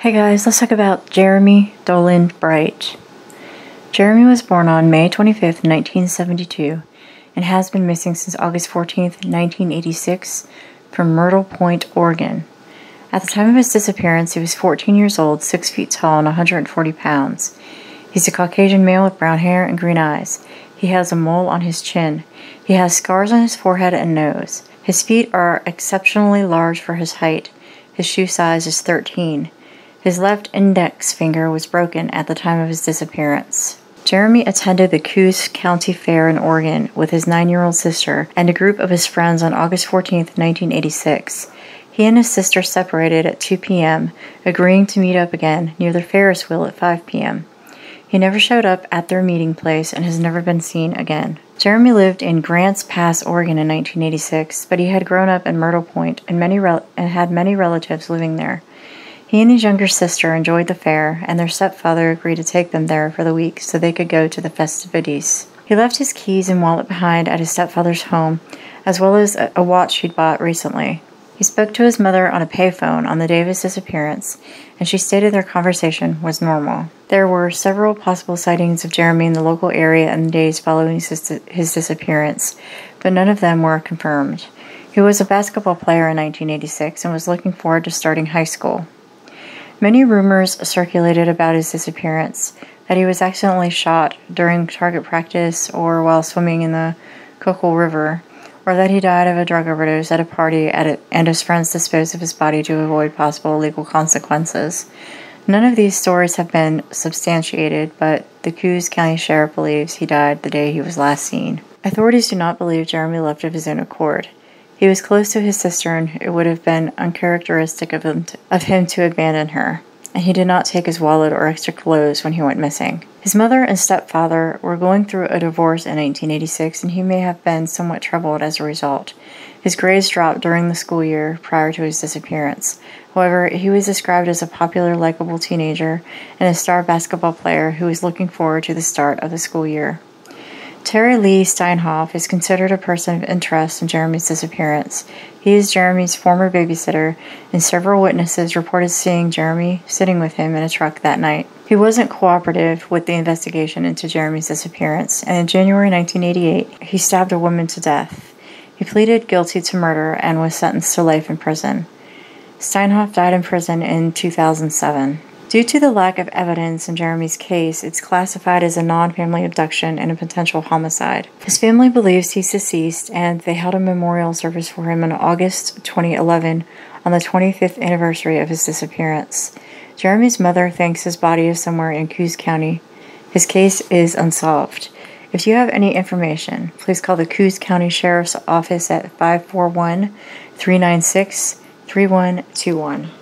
Hey guys, let's talk about Jeremy Doland Bright. Jeremy was born on May 25th, 1972, and has been missing since August 14th, 1986, from Myrtle Point, Oregon. At the time of his disappearance, he was 14 years old, 6 feet tall, and 140 pounds. He's a Caucasian male with brown hair and green eyes. He has a mole on his chin. He has scars on his forehead and nose. His feet are exceptionally large for his height. His shoe size is 13. His left index finger was broken at the time of his disappearance. Jeremy attended the Coos County Fair in Oregon with his nine year old sister and a group of his friends on August 14, 1986. He and his sister separated at 2 p.m., agreeing to meet up again near the Ferris wheel at 5 p.m. He never showed up at their meeting place and has never been seen again. Jeremy lived in Grants Pass, Oregon in 1986, but he had grown up in Myrtle Point and, many and had many relatives living there. He and his younger sister enjoyed the fair, and their stepfather agreed to take them there for the week so they could go to the festivities. He left his keys and wallet behind at his stepfather's home, as well as a watch he'd bought recently. He spoke to his mother on a payphone on the day of his disappearance, and she stated their conversation was normal. There were several possible sightings of Jeremy in the local area in the days following his, disappearance, but none of them were confirmed. He was a basketball player in 1986 and was looking forward to starting high school. Many rumors circulated about his disappearance that he was accidentally shot during target practice or while swimming in the Coco River or that he died of a drug overdose at a party at a, and his friends disposed of his body to avoid possible legal consequences. None of these stories have been substantiated, but the Coos County Sheriff believes he died the day he was last seen. Authorities do not believe Jeremy left of his own accord. He was close to his sister, and it would have been uncharacteristic of him to, of him to abandon her and he did not take his wallet or extra clothes when he went missing. His mother and stepfather were going through a divorce in 1886, and he may have been somewhat troubled as a result. His grades dropped during the school year prior to his disappearance. However, he was described as a popular, likable teenager and a star basketball player who was looking forward to the start of the school year. Terry Lee Steinhoff is considered a person of interest in Jeremy's disappearance. He is Jeremy's former babysitter, and several witnesses reported seeing Jeremy sitting with him in a truck that night. He wasn't cooperative with the investigation into Jeremy's disappearance, and in January 1988, he stabbed a woman to death. He pleaded guilty to murder and was sentenced to life in prison. Steinhoff died in prison in 2007. Due to the lack of evidence in Jeremy's case, it's classified as a non family abduction and a potential homicide. His family believes he's deceased, and they held a memorial service for him in August 2011 on the 25th anniversary of his disappearance. Jeremy's mother thinks his body is somewhere in Coos County. His case is unsolved. If you have any information, please call the Coos County Sheriff's Office at 541 396 3121.